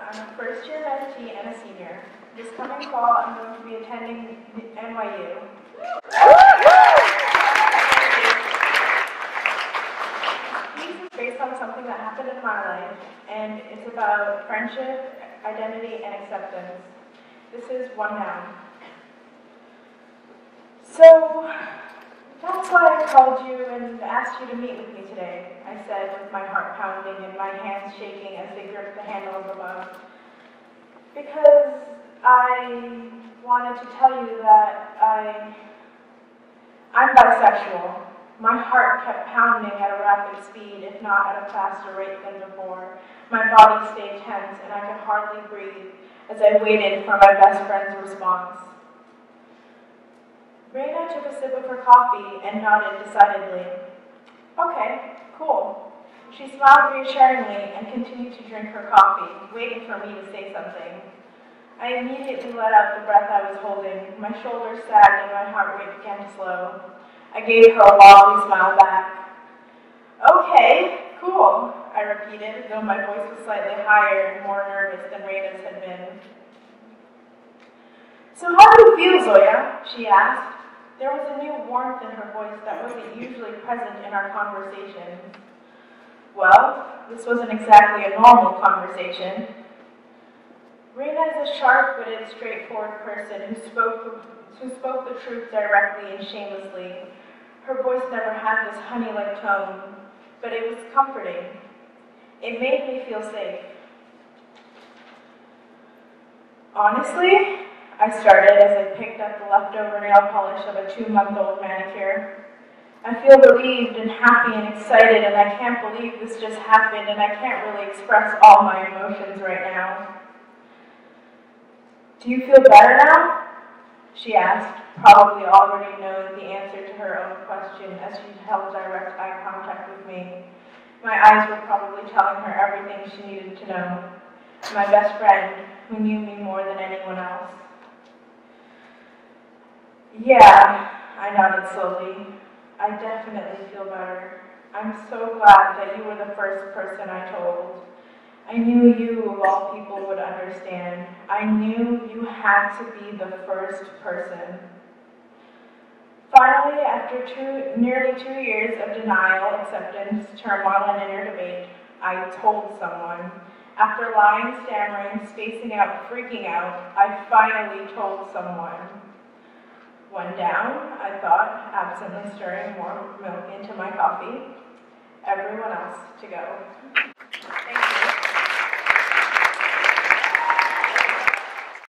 I'm a first year mentee and a senior. This coming fall, I'm going to be attending NYU. This is based on something that happened in my life, and it's about friendship, identity, and acceptance. This is one down. So, that's why I called you and asked you to meet with me today, I said with my heart pounding and my hands shaking as they gripped the handle of the mug. Because I wanted to tell you that I, I'm bisexual. My heart kept pounding at a rapid speed, if not at a faster rate than before. My body stayed tense and I could hardly breathe as I waited for my best friend's response. Raina took a sip of her coffee and nodded decidedly. Okay, cool. She smiled reassuringly and continued to drink her coffee, waiting for me to say something. I immediately let out the breath I was holding. My shoulders sagged and my heart rate began to slow. I gave her a wobbly smile back. Okay, cool, I repeated, though my voice was slightly higher and more nervous than Raina's had been. So how do you feel, Zoya? she asked. There was a new warmth in her voice that wasn't usually present in our conversations. Well, this wasn't exactly a normal conversation. Raina is a sharp-witted, straightforward person who spoke, who spoke the truth directly and shamelessly. Her voice never had this honey-like tone, but it was comforting. It made me feel safe. Honestly, I started as I picked up the leftover nail polish of a two-month-old manicure. I feel relieved and happy and excited, and I can't believe this just happened, and I can't really express all my emotions right now. Do you feel better now? She asked, probably already knowing the answer to her own question as she held direct eye contact with me. My eyes were probably telling her everything she needed to know. My best friend, who knew me more than anyone else. Yeah, I nodded slowly. I definitely feel better. I'm so glad that you were the first person I told. I knew you, of all people, would understand. I knew you had to be the first person. Finally, after two, nearly two years of denial, acceptance, turmoil, and inner debate, I told someone. After lying, stammering, spacing out, freaking out, I finally told someone. One down, I thought, absently stirring warm milk into my coffee. Everyone else to go. Thank you.